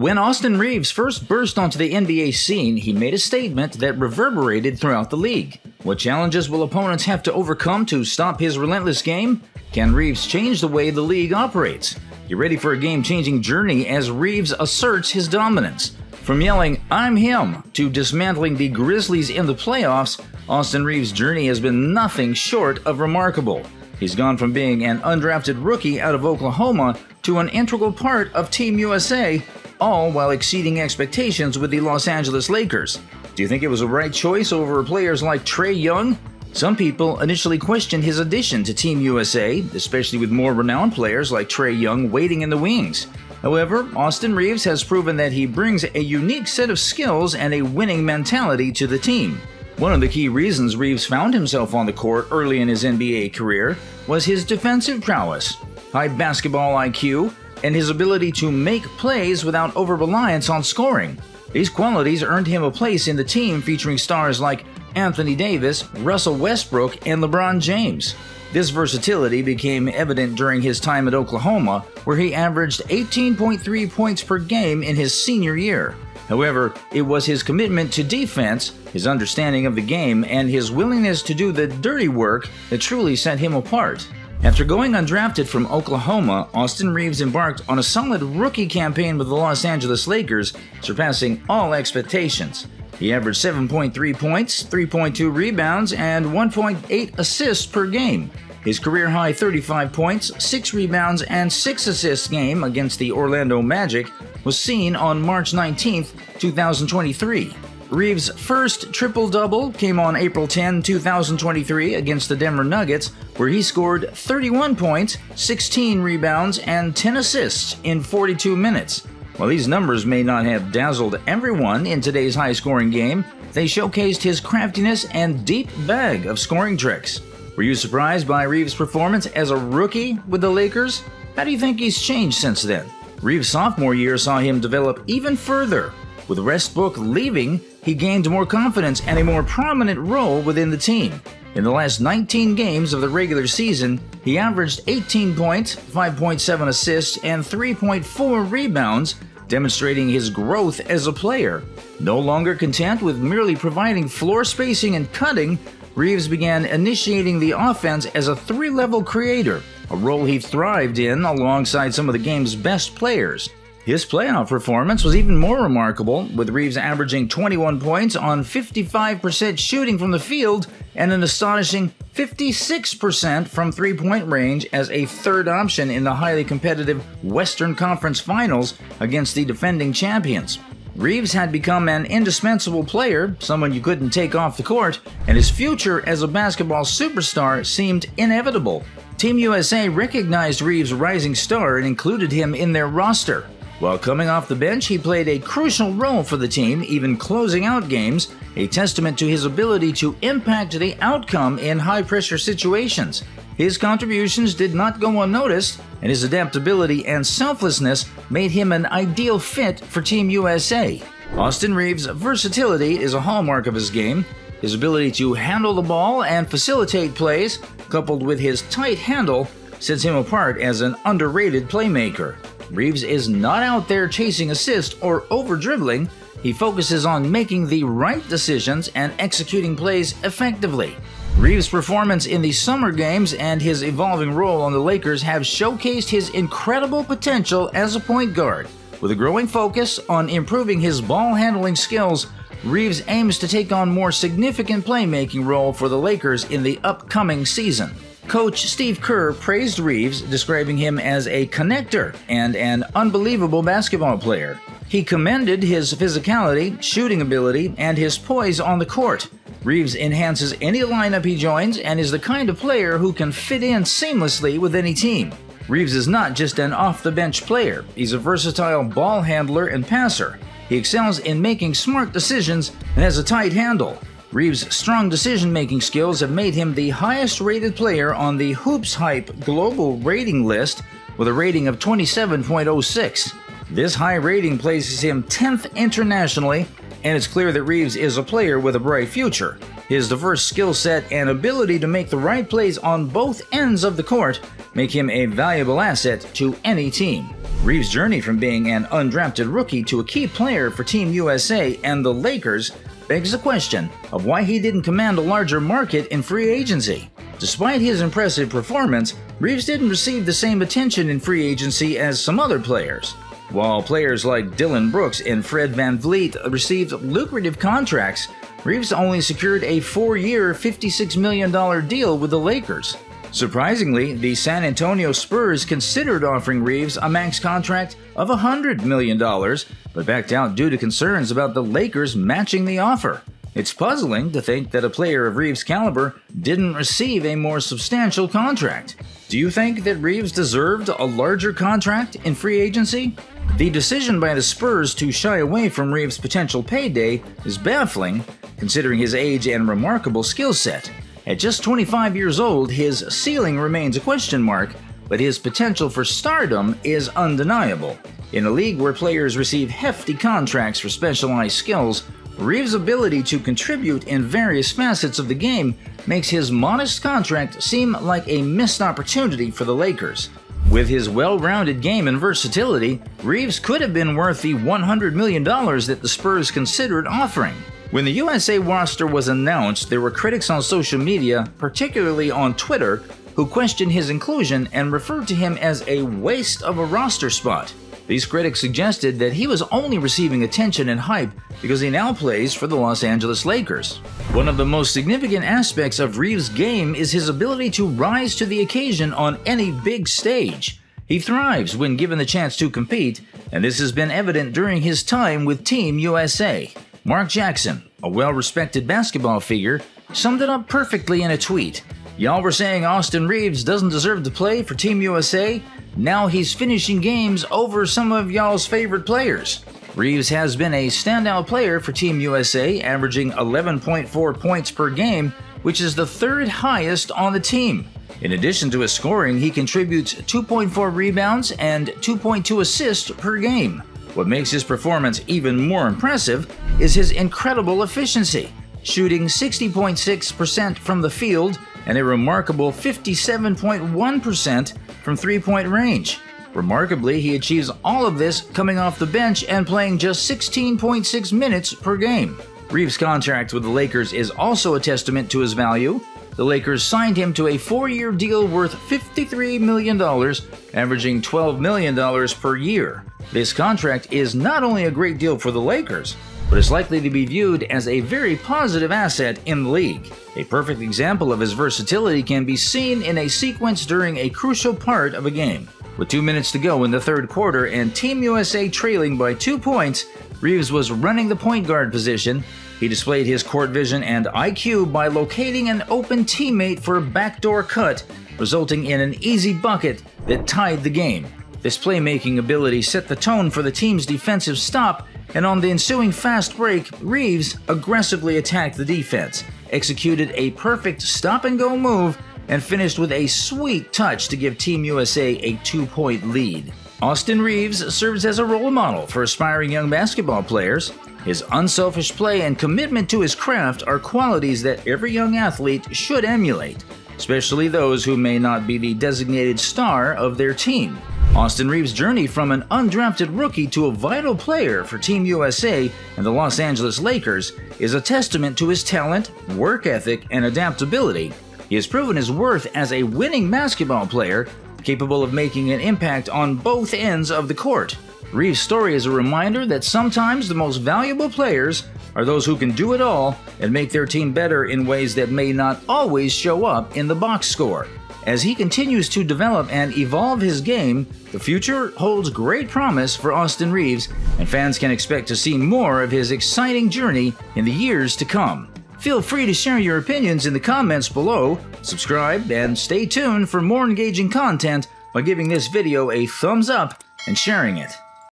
When Austin Reaves first burst onto the NBA scene, he made a statement that reverberated throughout the league. What challenges will opponents have to overcome to stop his relentless game? Can Reaves change the way the league operates? Get ready for a game changing journey as Reaves asserts his dominance. From yelling, I'm him, to dismantling the Grizzlies in the playoffs, Austin Reaves' journey has been nothing short of remarkable. He's gone from being an undrafted rookie out of Oklahoma to an integral part of Team USA all while exceeding expectations with the Los Angeles Lakers. Do you think it was a right choice over players like Trae Young? Some people initially questioned his addition to Team USA, especially with more renowned players like Trae Young waiting in the wings. However, Austin Reaves has proven that he brings a unique set of skills and a winning mentality to the team. One of the key reasons Reaves found himself on the court early in his NBA career was his defensive prowess, high basketball IQ, and his ability to make plays without over reliance on scoring. These qualities earned him a place in the team featuring stars like Anthony Davis, Russell Westbrook, and LeBron James. This versatility became evident during his time at Oklahoma, where he averaged 18.3 points per game in his senior year. However, it was his commitment to defense, his understanding of the game, and his willingness to do the dirty work that truly set him apart. After going undrafted from Oklahoma, Austin Reaves embarked on a solid rookie campaign with the Los Angeles Lakers, surpassing all expectations. He averaged 7.3 points, 3.2 rebounds, and 1.8 assists per game. His career high 35 points, 6 rebounds, and 6 assists game against the Orlando Magic was seen on March 19, 2023. Reaves' first triple double came on April 10, 2023, against the Denver Nuggets, where he scored 31 points, 16 rebounds, and 10 assists in 42 minutes. While these numbers may not have dazzled everyone in today's high scoring game, they showcased his craftiness and deep bag of scoring tricks. Were you surprised by Reaves' performance as a rookie with the Lakers? How do you think he's changed since then? Reaves' sophomore year saw him develop even further. With Westbrook leaving, he gained more confidence and a more prominent role within the team. In the last 19 games of the regular season, he averaged 18 points, 5.7 assists, and 3.4 rebounds, demonstrating his growth as a player. No longer content with merely providing floor spacing and cutting, Reaves began initiating the offense as a three level creator, a role he thrived in alongside some of the game's best players. His playoff performance was even more remarkable, with Reaves averaging 21 points on 55% shooting from the field and an astonishing 56% from three point range as a third option in the highly competitive Western Conference Finals against the defending champions. Reaves had become an indispensable player, someone you couldn't take off the court, and his future as a basketball superstar seemed inevitable. Team USA recognized Reaves' rising star and included him in their roster. While coming off the bench, he played a crucial role for the team, even closing out games, a testament to his ability to impact the outcome in high pressure situations. His contributions did not go unnoticed, and his adaptability and selflessness made him an ideal fit for Team USA. Austin Reaves' versatility is a hallmark of his game. His ability to handle the ball and facilitate plays, coupled with his tight handle, sets him apart as an underrated playmaker. Reaves is not out there chasing assists or over dribbling. He focuses on making the right decisions and executing plays effectively. Reaves' performance in the summer games and his evolving role on the Lakers have showcased his incredible potential as a point guard. With a growing focus on improving his ball handling skills, Reaves aims to take on more significant playmaking role for the Lakers in the upcoming season. Coach Steve Kerr praised Reaves, describing him as a connector and an unbelievable basketball player. He commended his physicality, shooting ability, and his poise on the court. Reaves enhances any lineup he joins and is the kind of player who can fit in seamlessly with any team. Reaves is not just an off the bench player, he's a versatile ball handler and passer. He excels in making smart decisions and has a tight handle. Reaves' strong decision making skills have made him the highest rated player on the Hoops Hype global rating list with a rating of 27.06. This high rating places him 10th internationally, and it's clear that Reaves is a player with a bright future. His diverse skill set and ability to make the right plays on both ends of the court make him a valuable asset to any team. Reaves' journey from being an undrafted rookie to a key player for Team USA and the Lakers begs the question of why he didn't command a larger market in free agency. Despite his impressive performance, Reaves didn't receive the same attention in free agency as some other players. While players like Dillon Brooks and Fred Van VanVleet received lucrative contracts, Reaves only secured a four year, $56 million deal with the Lakers. Surprisingly, the San Antonio Spurs considered offering Reaves a max contract of $100 million, but backed out due to concerns about the Lakers matching the offer. It's puzzling to think that a player of Reaves' caliber didn't receive a more substantial contract. Do you think that Reaves deserved a larger contract in free agency? The decision by the Spurs to shy away from Reaves' potential payday is baffling, considering his age and remarkable skill set. At just 25 years old, his ceiling remains a question mark, but his potential for stardom is undeniable. In a league where players receive hefty contracts for specialized skills, Reaves' ability to contribute in various facets of the game makes his modest contract seem like a missed opportunity for the Lakers. With his well rounded game and versatility, Reaves could have been worth the $100 million that the Spurs considered offering. When the USA roster was announced, there were critics on social media, particularly on Twitter, who questioned his inclusion and referred to him as a waste of a roster spot. These critics suggested that he was only receiving attention and hype because he now plays for the Los Angeles Lakers. One of the most significant aspects of Reaves' game is his ability to rise to the occasion on any big stage. He thrives when given the chance to compete, and this has been evident during his time with Team USA. Mark Jackson, a well respected basketball figure, summed it up perfectly in a tweet. Y'all were saying Austin Reaves doesn't deserve to play for Team USA? Now he's finishing games over some of y'all's favorite players. Reaves has been a standout player for Team USA, averaging 11.4 points per game, which is the third highest on the team. In addition to his scoring, he contributes 2.4 rebounds and 2.2 assists per game. What makes his performance even more impressive is his incredible efficiency, shooting 60.6% from the field and a remarkable 57.1% from three point range. Remarkably, he achieves all of this coming off the bench and playing just 16.6 minutes per game. Reaves' contract with the Lakers is also a testament to his value. The Lakers signed him to a four year deal worth $53 million, averaging $12 million per year. This contract is not only a great deal for the Lakers, but is likely to be viewed as a very positive asset in the league. A perfect example of his versatility can be seen in a sequence during a crucial part of a game. With two minutes to go in the third quarter and Team USA trailing by two points, Reaves was running the point guard position. He displayed his court vision and IQ by locating an open teammate for a backdoor cut, resulting in an easy bucket that tied the game. This playmaking ability set the tone for the team's defensive stop, and on the ensuing fast break, Reaves aggressively attacked the defense, executed a perfect stop and go move, and finished with a sweet touch to give Team USA a two point lead. Austin Reaves serves as a role model for aspiring young basketball players. His unselfish play and commitment to his craft are qualities that every young athlete should emulate, especially those who may not be the designated star of their team. Austin Reaves' journey from an undrafted rookie to a vital player for Team USA and the Los Angeles Lakers is a testament to his talent, work ethic, and adaptability. He has proven his worth as a winning basketball player, capable of making an impact on both ends of the court. Reaves' story is a reminder that sometimes the most valuable players are those who can do it all and make their team better in ways that may not always show up in the box score. As he continues to develop and evolve his game, the future holds great promise for Austin Reaves, and fans can expect to see more of his exciting journey in the years to come. Feel free to share your opinions in the comments below, subscribe, and stay tuned for more engaging content by giving this video a thumbs up and sharing it.